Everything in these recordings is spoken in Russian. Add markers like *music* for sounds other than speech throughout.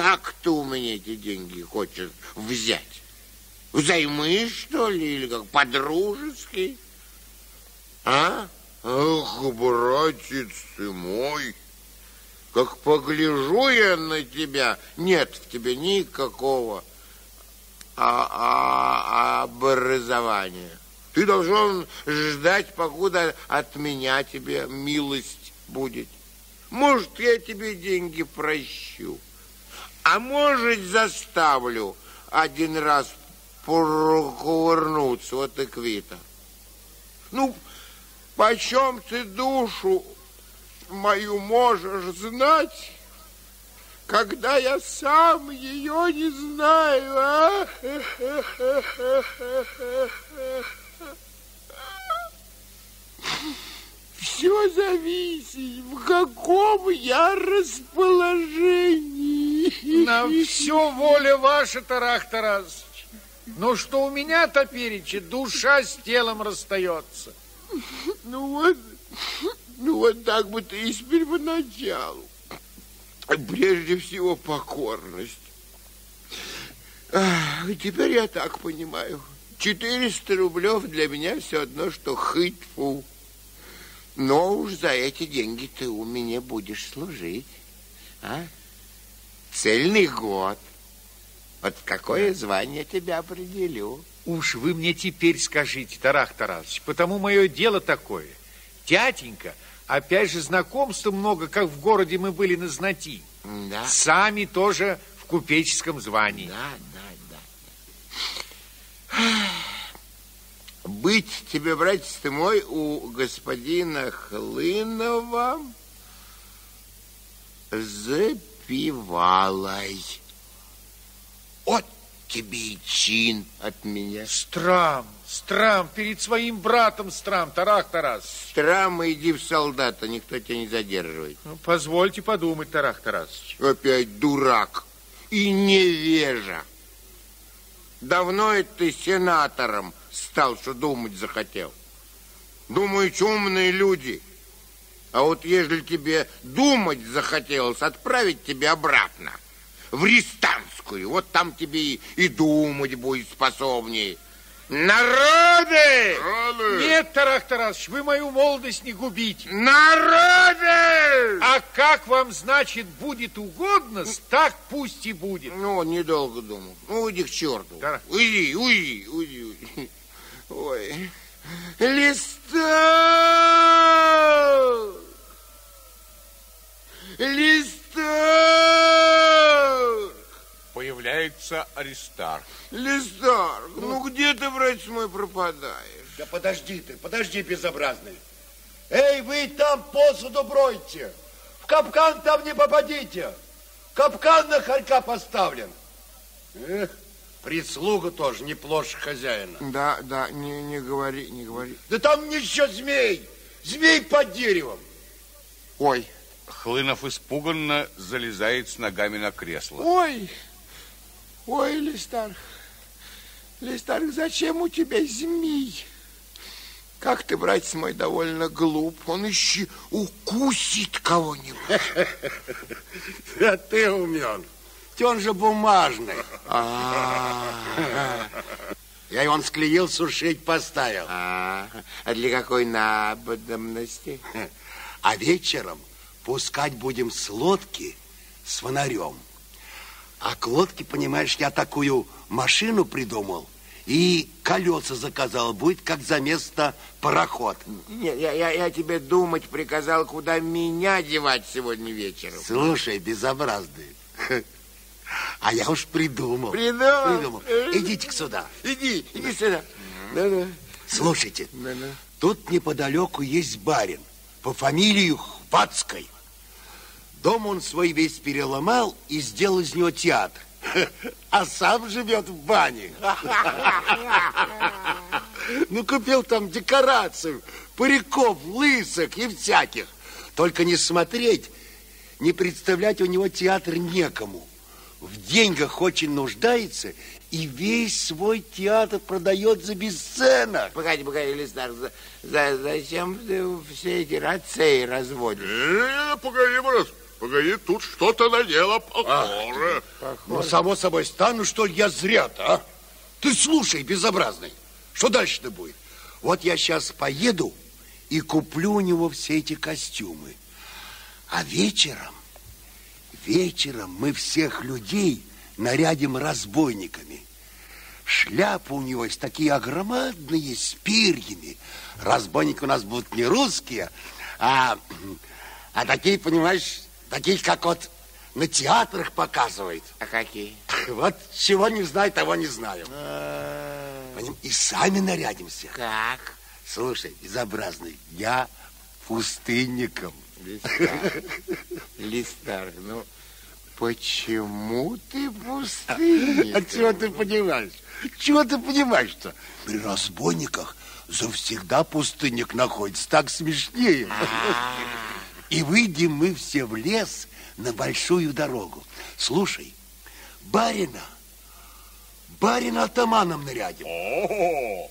как ты у меня эти деньги хочешь взять? Взаймы, что ли, или как по-дружески? А? Ах, братец ты мой, как погляжу я на тебя, нет в тебе никакого а, а, образования. Ты должен ждать, покуда от меня тебе милость будет. Может, я тебе деньги прощу, а может, заставлю один раз прокувырнуться, вот и квита. Ну, почем ты душу мою можешь знать, когда я сам ее не знаю, а? Все зависит, в каком я расположении. На все воля ваша, Тарах Тарасович. Но что у меня топереча душа с телом расстается. Ну вот, ну вот так бы ты и с первоначалу. Прежде всего покорность. Теперь я так понимаю. 400 рублев для меня все одно, что хыть фу. Но уж за эти деньги ты у меня будешь служить. А? Цельный год. Вот какое звание тебя определю. Уж вы мне теперь скажите, Тарах Тарасович, потому мое дело такое. Тятенька, опять же, знакомства много, как в городе мы были на знати. Да. Сами тоже в купеческом звании. Да, да, да. Быть тебе, братец ты мой, у господина Хлынова запивалой. Вот тебе и чин от меня. Страм, страм, перед своим братом страм, Тарах Тарас. Страм, иди в солдата, никто тебя не задерживает. Ну, позвольте подумать, Тарах Тарасович. Опять дурак и невежа. Давно это ты сенатором стал, что думать захотел. Думают, умные люди. А вот ежели тебе думать захотелось, отправить тебя обратно в Ристанскую, вот там тебе и, и думать будет способней. Народы! Народы! Нет, Тарах Тарасович, вы мою молодость не губите. Народы! А как вам, значит, будет угодно, так пусть и будет. Ну, недолго думал. Ну, уйди к черту. Да. Уйди, уйди, уйди, уйди. Ой, листок! Появляется Аристарх. Листок, ну где ты, братец мой, пропадаешь? Да подожди ты, подожди, безобразный. Эй, вы там посуду бройте. В капкан там не попадите. Капкан на хорька поставлен. Эх, прислуга тоже не плошь хозяина. Да, да, не, не говори, не говори. Да там еще змей. Змей под деревом. Ой, Хлынов испуганно залезает с ногами на кресло. ой, ой, Листарх, Листарх, зачем у тебя змей? Как ты, братец мой, довольно глуп. Он еще укусит кого-нибудь. *laughs* А ты умен. Он же бумажный. А, Я его склеил, сушить поставил. а, а для какой надобности? *laughs* А вечером пускать будем с лодки с фонарем. А к лодке, понимаешь, я такую машину придумал и колеса заказал. Будет как за место пароход. Нет, я, я, я тебе думать приказал, куда меня девать сегодня вечером. Слушай, безобразный. *laughs* А я уж придумал. Придумал? Придумал. Идите сюда. Иди, иди сюда. Да-да. Слушайте, Да-да. тут неподалеку есть барин по фамилии Хватской. Дом он свой весь переломал и сделал из него театр. *laughs* А сам живет в бане. *laughs* Ну, купил там декорацию, париков, лысок и всяких. Только не смотреть, не представлять у него театр некому. В деньгах очень нуждается и весь свой театр продает за бесценок. Погоди, погоди, Листар, за, за- зачем ты все эти рацеи разводишь? Э, погоди, брат, погоди, тут что-то на дело похоже. Ну, само собой, стану, что ли, я зря-то, а? Ты слушай, безобразный, что дальше-то будет? Вот я сейчас поеду и куплю у него все эти костюмы. А вечером, вечером мы всех людей нарядим разбойниками. Шляпы у него есть такие огромадные, с перьями. Разбойники у нас будут не русские, а, а такие, понимаешь, такие, как вот на театрах показывают. А какие? *laughs* Вот чего не знаю, того не знаю. Поним- И сами нарядимся. Как? Слушай, безобразный, я пустынником. Листар, *laughs* Листар, ну почему ты *laughs* пустынник? А чего ты понимаешь? Чего ты понимаешь-то? При разбойниках завсегда пустынник находится. Так смешнее. И выйдем мы все в лес на большую дорогу. Слушай, барина, барина атаманом нарядим.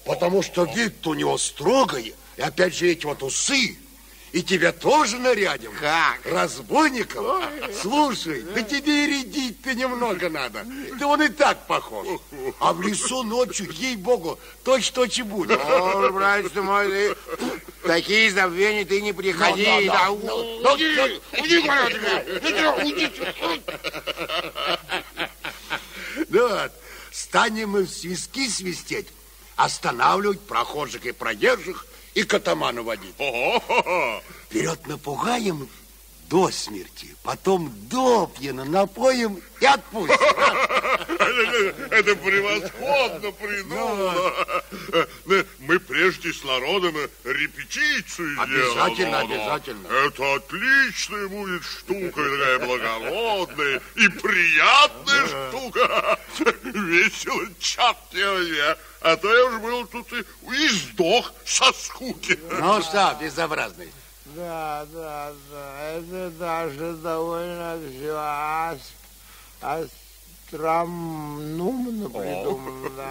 Потому что вид у него строгий, и опять же эти вот усы. И тебя тоже нарядим. Как? Разбойником? Слушай, да тебе и рядить-то немного надо. Да он и так похож. А в лесу ночью, ей-богу, точь-точь и будет. О, братец ты мой, ты такие забвения ты не приходи. Ну, да, ну, ну, уйди, уйди, говорю тебе. Уйди. Ну вот, станем мы в свистки свистеть, останавливать прохожих и проезжих и катаману водить. Вперед напугаем до смерти, потом допьяно напоим и отпустим. *laughs* Это превосходно придумано. Мы прежде с народом репетицию. Обязательно, да. обязательно. Это отличная будет штука, такая благородная и приятная штука. Весело, черт я, а то я уж был тут и, и сдох со скуки. Ну что, безобразный, Да, да, да, это даже довольно все остромнумно придумано.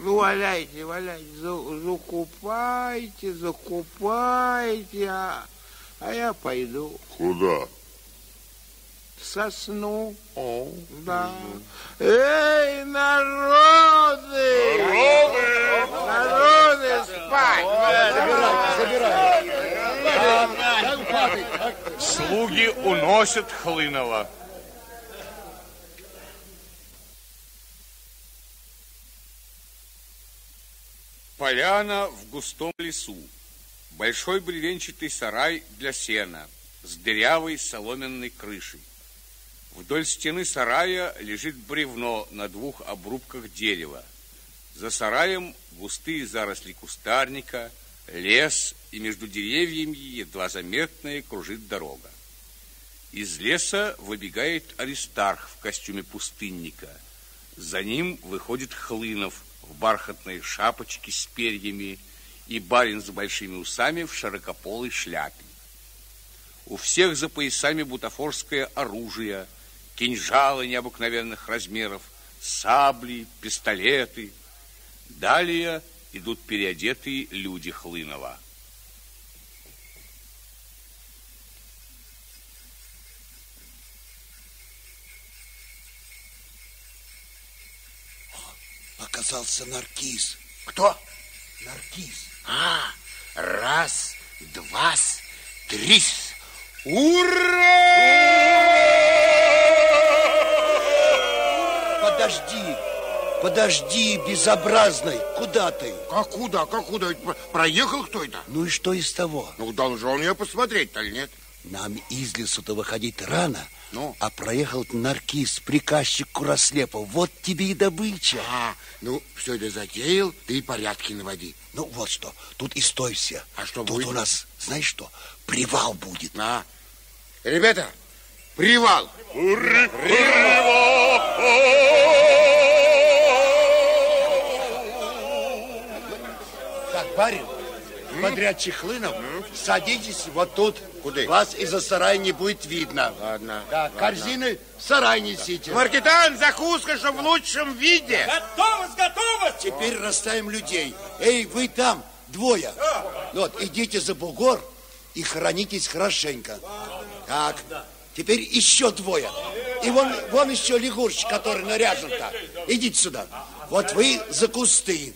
Ну, валяйте, валяйте, за- закупайте, закупайте, а, а я пойду Куда? сосну. Да. Эй, народы! Народы, спать! Слуги уносят Хлынова. Поляна в густом лесу. Большой бревенчатый сарай для сена с дырявой соломенной крышей. Вдоль стены сарая лежит бревно на двух обрубках дерева. За сараем густые заросли кустарника, лес, и между деревьями едва заметная кружит дорога. Из леса выбегает Аристарх в костюме пустынника. За ним выходит Хлынов в бархатной шапочке с перьями и барин с большими усами в широкополой шляпе. У всех за поясами бутафорское оружие, кинжалы необыкновенных размеров, сабли, пистолеты. Далее идут переодетые люди Хлынова. Показался наркиз. Кто? Наркиз. А, раз, два, три. Ура! Подожди, подожди, безобразный. Куда ты? Как куда, как куда? Проехал кто это? Ну и что из того? Ну, должен я посмотреть-то или нет? Нам из лесу-то выходить рано, Ну? а проехал наркиз, приказчик Курослепов. Вот тебе и добыча. А, ну, все это затеял, ты порядки наводи. Ну вот что, тут и стой все. А что Тут будет? у нас, знаешь что, привал будет. На. Ребята, привал. Так, барин, подрядчик Хлынов, садитесь вот тут. Куда? Вас из-за сарая не будет видно. Ладно. Так, корзины в сарай несите. Маркетан, закуска, что в лучшем виде. Готовность, готовность! Теперь расставим людей. Эй, вы там, двое. Вот, идите за бугор и хранитесь хорошенько. Так, Теперь еще двое. И вон, вон еще лягушечка, который наряжен-то. Идите сюда. Вот вы за кусты.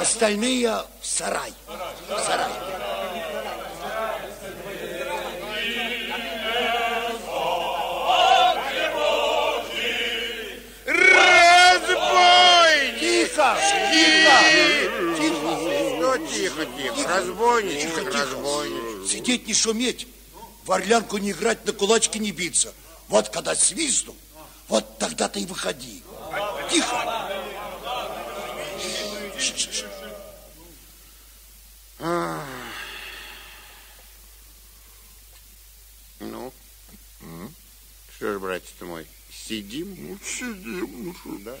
Остальные в сарай. В сарай. Разбой! Тихо! Тихо! Тихо! Что тихо, тихо? Разбойничек, Тихо, тихо. разбойничек. Сидеть не шуметь, в орлянку не играть, на кулачки не биться. Вот когда свистну, вот тогда ты и выходи. Тихо. Ну, что ж, братец мой, сидим? Ну, сидим, ну что. Да.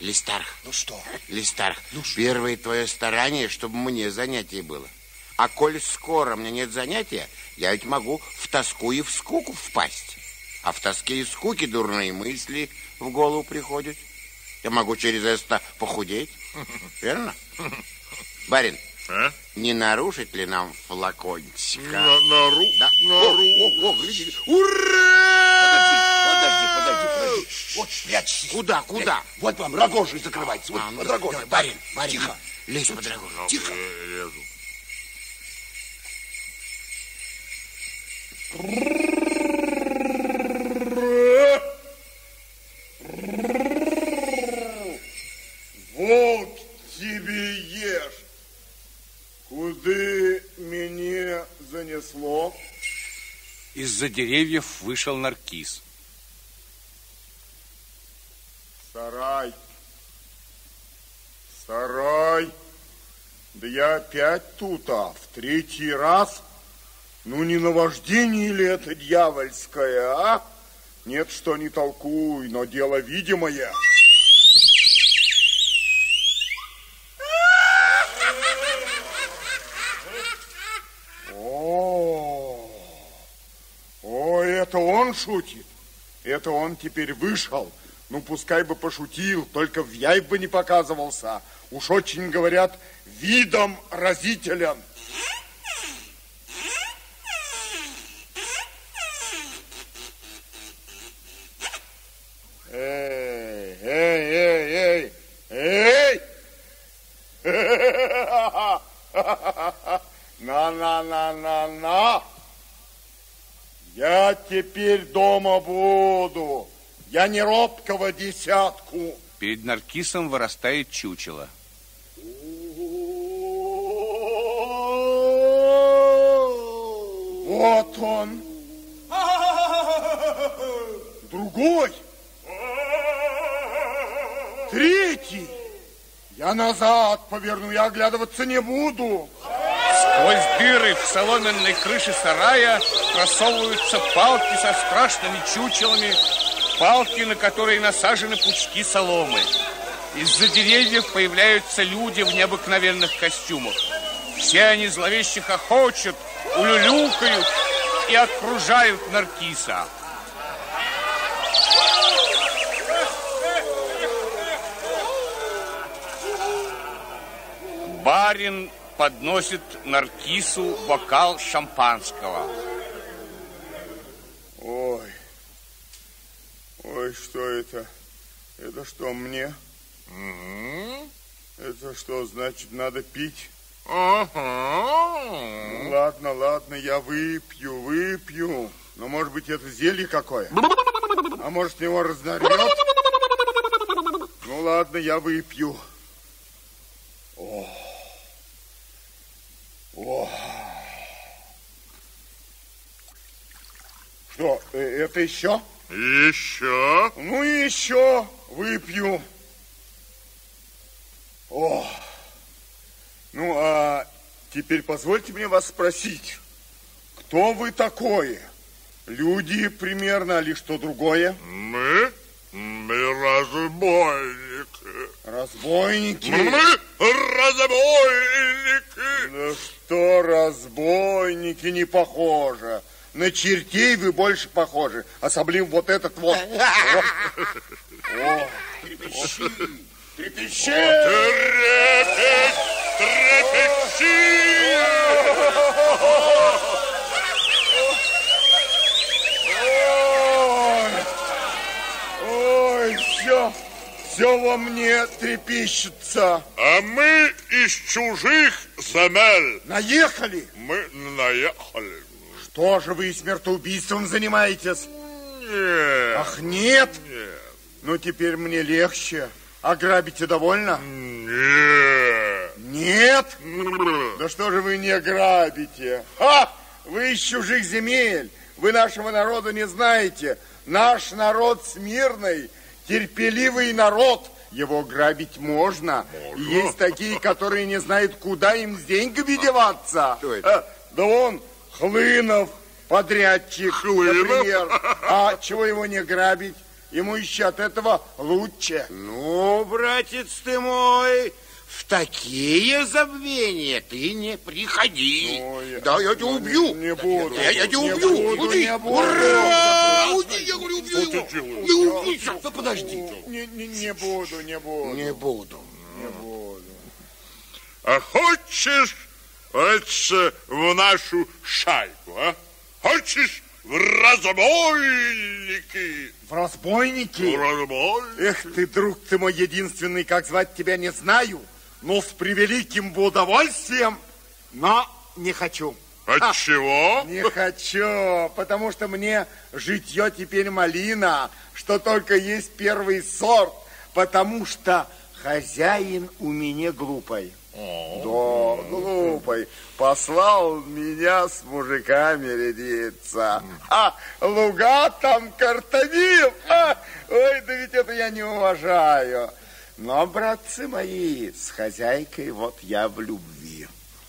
Листарх, Ну что? Листарх, первое твое старание, чтобы мне занятие было. А коль скоро мне нет занятия, я ведь могу в тоску и в скуку впасть. А в тоске и скуке дурные мысли в голову приходят. Я могу через это похудеть. *laughs* Верно? Барин, А? не нарушить ли нам флакончика? На, на ру, Да. на О, о, о, гляди. Ура! Подожди, подожди, подожди. Вот, прячься. Куда, куда? Вот вам рогожей закрывается. Вот А, ну, под рогожей. давай, Барин, барин, тихо. Лезь под рогожу. Тихо. Лезу. Куды меня занесло? Из-за деревьев вышел наркиз. Сарай. Сарай. Да я опять тут, а в третий раз. Ну, не наваждение ли это дьявольское, а? Нет, что не толкуй, но дело видимое. О, о, это он шутит. Это он теперь вышел. Ну, пускай бы пошутил, только в яйв бы не показывался. Уж очень, говорят, видом разителен. Эй, эй, эй, эй, эй! На-на-на-на-на! Я теперь дома буду. Я не робкого десятку. Перед наркисом вырастает чучело. Вот он. Другой. Третий. Я назад поверну, я оглядываться не буду. Сквозь дыры в соломенной крыше сарая просовываются палки со страшными чучелами, палки, на которые насажены пучки соломы. Из-за деревьев появляются люди в необыкновенных костюмах. Все они зловеще хохочут, улюлюкают и окружают наркиса. Барин подносит наркису бокал шампанского. Ой. Ой, что это? Это что, мне? Это что, значит, надо пить? Ну, ладно, ладно, я выпью, выпью. Но, может быть, это зелье какое? А может, его разнорвет? Ну, ладно, я выпью. О. О. Что, это еще? Еще? Ну и еще выпью. О. Ну, а теперь позвольте мне вас спросить, кто вы такое? Люди примерно, или что другое? Мы? Мы разбойники. Разбойники? Мы разбойники. Ну что, разбойники, не похоже. На чертей вы больше похожи. Особливо вот этот вот. Трепещи, трепещи! Трепещи! Ой, ой, все, все во мне трепещется. А мы из чужих земель. Наехали? Мы наехали. Что же вы смертоубийством занимаетесь? Нет. Ах, нет? Нет. Ну, теперь мне легче. Ограбите довольно? Нет. Нет? Да что же вы не грабите? Ха! Вы из чужих земель. Вы нашего народа не знаете. Наш народ смирный, терпеливый народ. Его грабить можно. И Есть такие, которые не знают, куда им с деньгами деваться. Кто это? А, Да он, Хлынов, подрядчик, Хлынов? например. А чего его не грабить? Ему еще от этого лучше. Ну, братец ты мой, в такие забвения ты не приходи. Ой, да, я тебя ну, убью. не- не буду. Я, я тебя Не убью. буду, Уйди. не буду. Ура! Уйди, я говорю, убью его. Не убью. Да подожди. Не, не, не буду, не буду. Не буду. не буду. А хочешь это, в нашу шайку, а? Хочешь в разбойники? В разбойники? В разбойники? Эх ты, друг ты мой единственный, как звать тебя не знаю, но с превеликим бы удовольствием, но не хочу. От чего? Не хочу, потому что мне житье теперь малина, что только есть первый сорт, потому что хозяин у меня глупой. Да, глупой. Послал меня с мужиками рядиться. А, луга там картовил. А, ой, да ведь это я не уважаю. Но, братцы мои, с хозяйкой вот я в любви.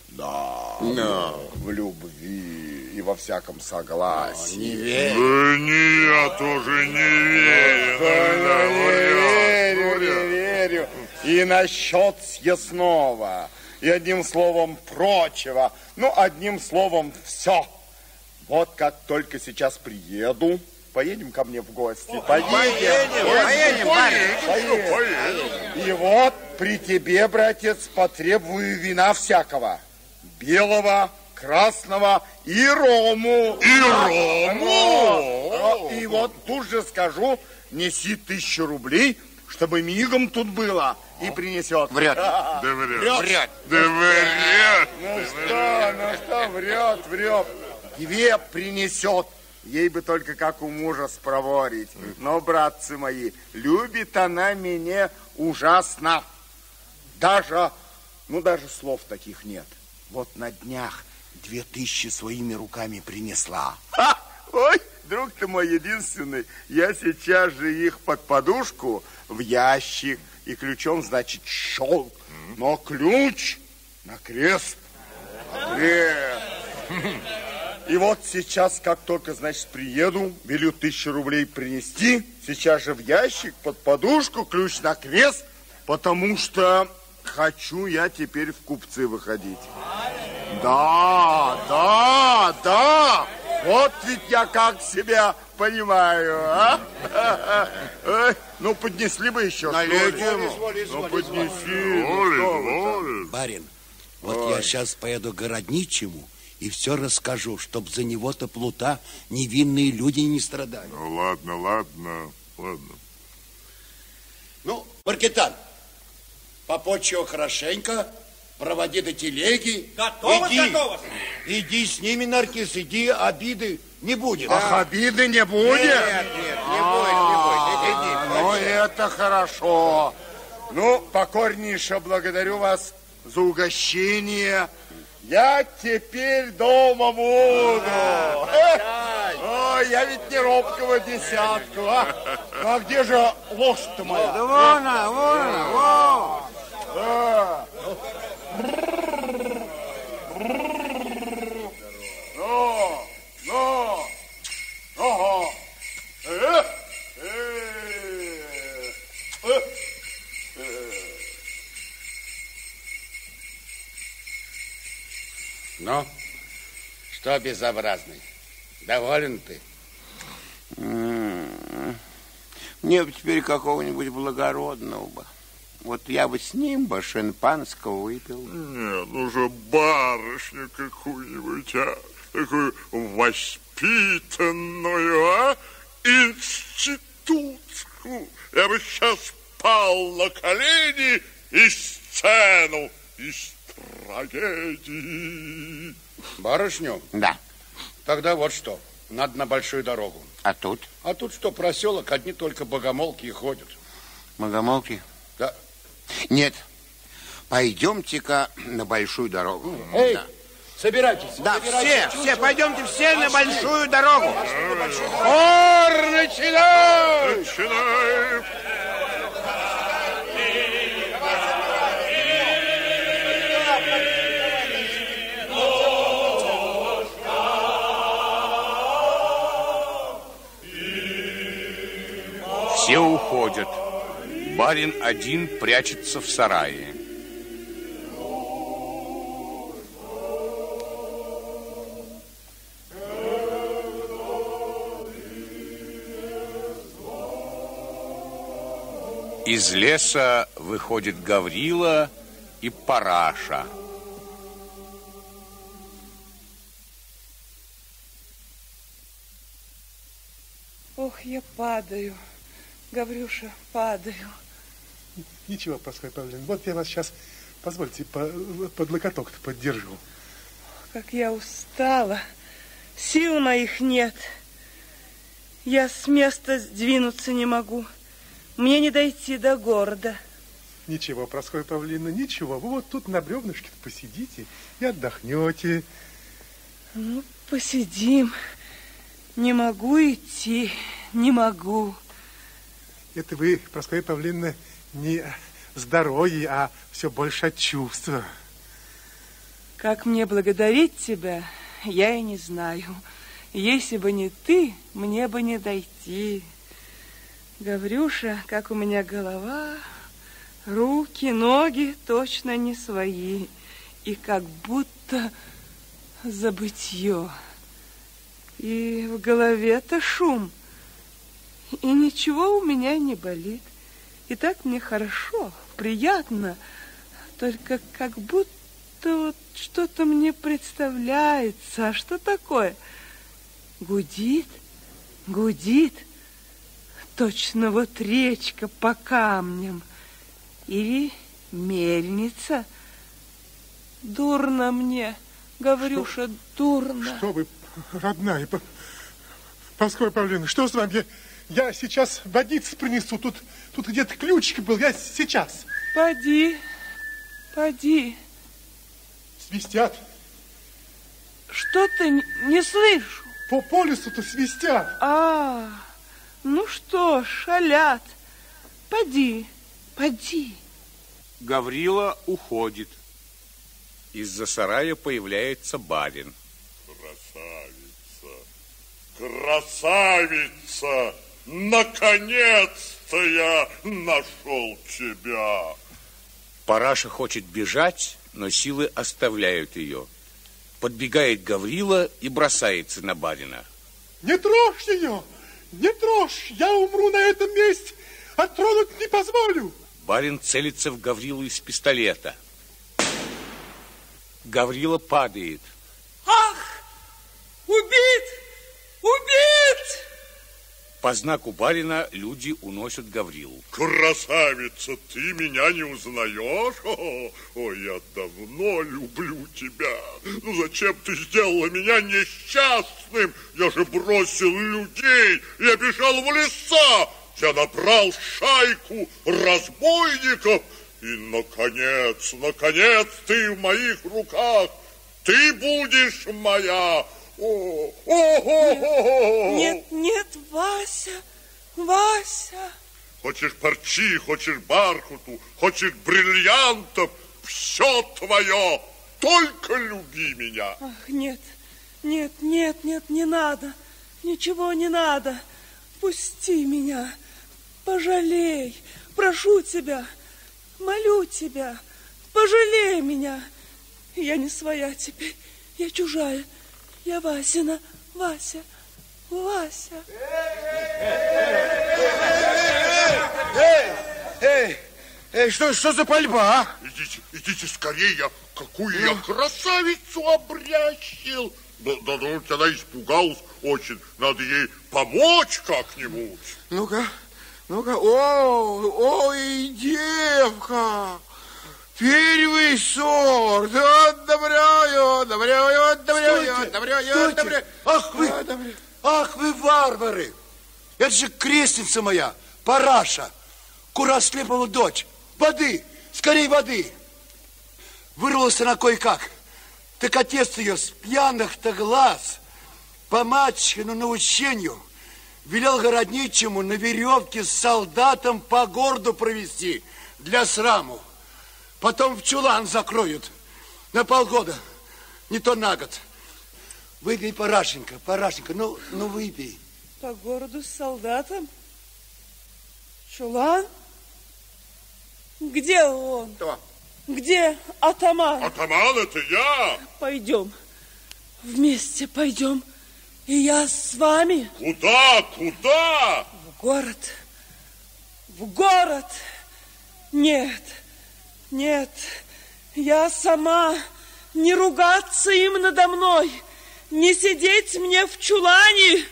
Да, в любви и во всяком согласии. Не верь. Да не, я тоже не верю. Да, Да, не верю, не верю. И насчет съестного, и одним словом прочего. Ну, одним словом все. Вот как только сейчас приеду, поедем ко мне в гости. Поедем. поедем, Поедем. Поедем. И вот при тебе, братец, потребую вина всякого. Белого, красного и рому. И рому? И вот тут же скажу, неси тысячу рублей, чтобы мигом тут было. И принесет. *laughs* Ли. Да вряд. Вряд. Да вряд. Ну что, ну что, врет, врет. Две принесет. Ей бы только как у мужа спроворить. Но, братцы мои, любит она меня ужасно. Даже, ну, даже слов таких нет. Вот на днях две тысячи своими руками принесла. Ха! Ой, друг ты мой единственный, я сейчас же их под подушку в ящик и ключом, значит, щелк. Но ключ на крест. На крест. *laughs* И вот сейчас, как только, значит, приеду, велю тысячу рублей принести, сейчас же в ящик, под подушку, ключ на крест, потому что хочу я теперь в купцы выходить. Да, да, да, вот ведь я как себя понимаю, а? Ой, Ну, поднесли бы еще? Налейте ему. Ну, поднеси. ну. Барин, вот я сейчас поеду к городничему и все расскажу, чтоб за него-то плута невинные люди не страдали. Ну, ладно, ладно, ладно. Ну, Маркетан, попочь его хорошенько, проводи до телеги. Готово, иди, готово. Иди с ними, Наркис, иди, обиды не будет. Ах, обиды не будет? Нет, нет, не будет, не будет. Иди, Ну, это хорошо. Ну, покорнейше благодарю вас за угощение. Я теперь дома буду. Ой, я ведь не робкого десятку, а? Ну, а где же ложь-то моя? Да вон она, вон она, вон. А. Ну, что безобразный? Доволен ты? Мне бы теперь какого-нибудь благородного бы. Вот я бы с ним бы шампанского выпил. Нет, ну же барышню какую-нибудь, а? Такую воспитанную, а? Институтскую. Я бы сейчас пал на колени и сцену из трагедии. Барышню? Да. Тогда вот что. Надо на большую дорогу. А тут? А тут что, проселок, одни только богомолки и ходят. Богомолки? Да. Нет. Пойдемте-ка на большую дорогу. Эй, Да. собирайтесь. Да, все, все, пойдемте все на большую дорогу. Хор, начинай! Начинаем. Барин один прячется в сарае. Из леса выходит Гаврила и Параша. Ох, я падаю. Гаврюша, падаю. Ничего, Прасковья Павловна, вот я вас сейчас, позвольте, по, под локоток поддержу. Как я устала. Сил моих нет. Я с места сдвинуться не могу. Мне не дойти до города. Ничего, Прасковья Павловна, ничего. Вы вот тут на бревнышке посидите и отдохнете. Ну, посидим. Не могу идти, не могу. Это вы, Прасковья Павловна, не здоровье, а все больше от чувства. Как мне благодарить тебя, я и не знаю. Если бы не ты, мне бы не дойти. Гаврюша, как у меня голова, руки, ноги точно не свои. И как будто забытье. И в голове-то шум. И ничего у меня не болит. И так мне хорошо, приятно. Только как будто вот что-то мне представляется. А что такое? Гудит, гудит. Точно вот речка по камням. Или мельница. Дурно мне, Гаврюша, дурно. Что вы, родная, П- Прасковья Павловна, что с вами? Я, я сейчас водицы принесу. Тут, тут где-то ключик был. Я сейчас. Поди, поди. Свистят. Что-то не, не слышу. По, по лесу-то свистят. А, ну что, ж, шалят. Поди, поди. Гаврила уходит. Из-за сарая появляется барин. Красавица! Красавица! Наконец-то я нашел тебя! Параша хочет бежать, но силы оставляют ее. Подбегает Гаврила и бросается на барина. Не трожь ее! Не трожь! Я умру на этом месте, а тронуть не позволю. Барин целится в Гаврилу из пистолета. Гаврила падает. Ах, убит, убит! По знаку барина люди уносят Гаврилу. Красавица, ты меня не узнаешь? О, ой, я давно люблю тебя. Ну зачем ты сделала меня несчастным? Я же бросил людей, я бежал в леса. Я набрал шайку разбойников. И, наконец, наконец, ты в моих руках. Ты будешь моя. О, о, о, о, о. Нет, Вася, Вася. Хочешь парчи, хочешь бархуту, хочешь бриллиантов, все твое. Только люби меня. Ах, нет, нет, нет, нет, не надо. Ничего не надо. Пусти меня. Пожалей. Прошу тебя. Молю тебя. Пожалей меня. Я не своя теперь. Я чужая. Я Васина. Вася. Вася. Эй, эй, эй, что, что за пальба, а? Идите, идите скорее. Какую я красавицу обрящил. Да, да, да, она испугалась очень. Надо ей помочь как-нибудь. Ну-ка, Ну-ка, о, ой, девка, первый сорт, одобряю, одобряю, одобряю, одобряю, одобряю. Ах вы, ах вы варвары! Это же крестница моя, Параша, Кураслепова дочь. Воды, скорей воды. Вырвалась она кое-как. Так отец ее с пьяных-то глаз по мачехину научению велел городничему на веревке с солдатом по городу провести для сраму. Потом в чулан закроют на полгода, не то на год. Выпей, Парашенька, Парашенька, ну, ну выпей. По городу с солдатом? Чулан? Где он? Кто? Где атаман? Атаман, это я. Пойдем. Вместе пойдем. И я с вами. Куда, куда? В город. В город. Нет, нет. Я сама. Не ругаться им надо мной. Не сидеть мне в чулане.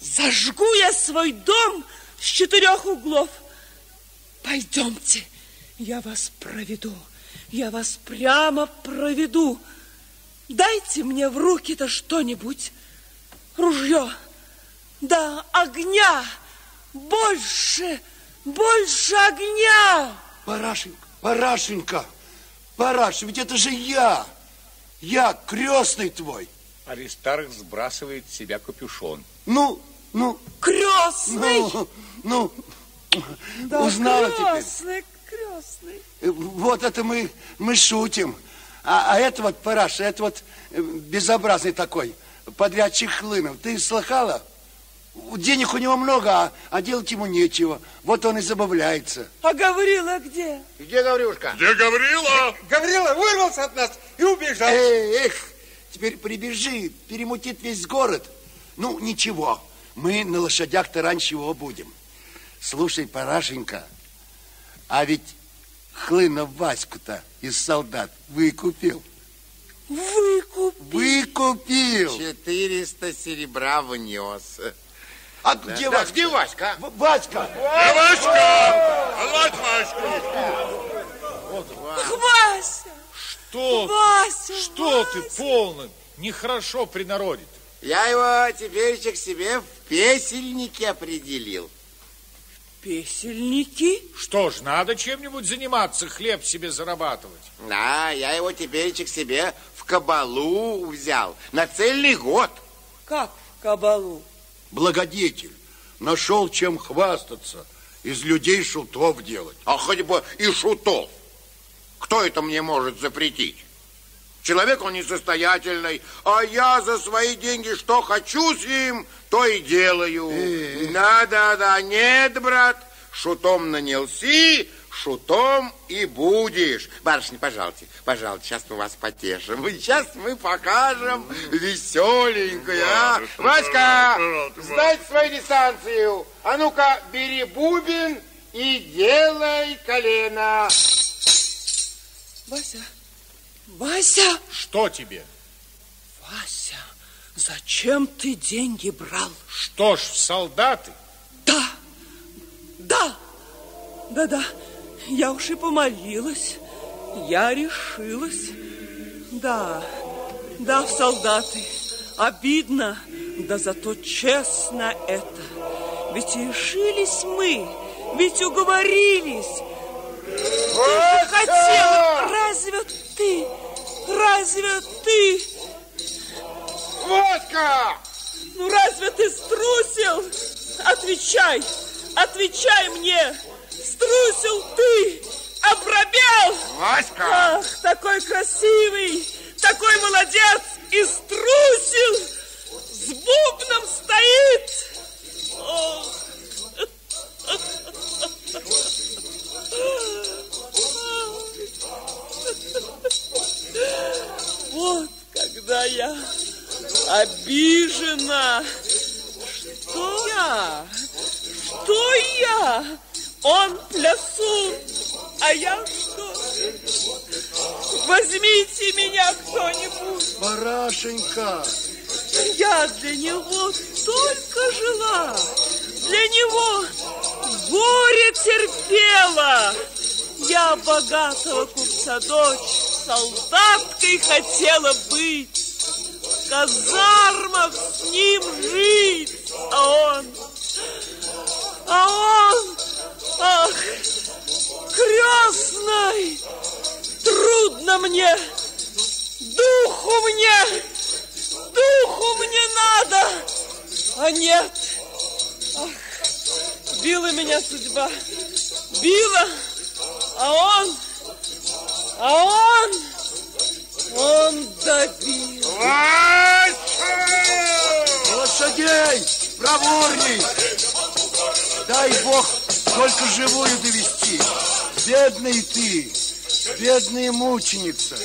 Зажгу я свой дом с четырех углов. Пойдемте, я вас проведу. Я вас прямо проведу. Дайте мне в руки-то что-нибудь. Ружье. Да, огня. Больше, больше огня. Парашенька, Парашенька, Параша, ведь это же я. Я крестный твой. Аристарх сбрасывает с себя капюшон. Ну, ну, Крестный. ну, ну, да, узнала теперь. крестный, крестный. Э, Вот это мы, мы шутим. А, а это вот, Параша, это вот э, безобразный такой, подрядчик Хлынов. Ты слыхала? Денег у него много, а, а делать ему нечего. Вот он и забавляется. А Гаврила где? Где Гаврюшка? Где Гаврила? Гаврила вырвался от нас и убежал. Эй, эх, теперь прибежи, перемутит весь город. Ну, ничего, мы на лошадях-то раньше его будем. Слушай, Парашенька, а ведь Хлынов Ваську-то из солдат выкупил. Выкуп. Выкупил. 400 серебра внес. А где Да, Васька? где Васька? а? В- Васька! Где Васька? Ах, Вася! Что ты? Вася! Что Вася! ты полным? Нехорошо при народе -то. Я его теперь к себе в песельнике определил. Песельники? Что ж, надо чем-нибудь заниматься, хлеб себе зарабатывать. Да, я его теперь к себе в кабалу взял на цельный год. Как в кабалу? Благодетель. Нашел чем хвастаться. Из людей шутов делать. А хоть бы и шутов. Кто это мне может запретить? Человек он несостоятельный, а я за свои деньги что хочу с ним, то и делаю. Да-да-да, нет, брат, шутом нанялся, шутом и будешь. Барышня, пожалуйте, пожалуйста, сейчас мы вас потешим. *laughs* Сейчас мы покажем веселенькое, а? Васька, сдать свою дистанцию. А ну-ка, бери бубен и делай колено. Вася! Вася! Что тебе? Вася, зачем ты деньги брал? Что ж, в солдаты? Да, да, да-да, я уж и помолилась, я решилась. Да, да, в солдаты. Обидно, да зато честно это. Ведь решились мы, ведь уговорились. Разве ты, Водка! ну разве ты струсил? Отвечай, отвечай мне, струсил ты, обробел? Васька! Ах, такой красивый, такой молодец и струсил, с бубном стоит. Ох. Вот когда я обижена. Что я? Что я? Он плясун, а я что? Возьмите меня кто-нибудь. Парашенька, Я для него только жила. Для него стерпела. Я богатого купца дочь, солдаткой хотела быть. В казармах с ним жить, а он... А он... Ах, крестный, трудно мне, духу мне, духу мне надо, а нет. Ах, била меня судьба, била, а он, а он, он добил. Лошадей, проворней! Дай Бог только живую довести. Бедный ты, бедная мученица.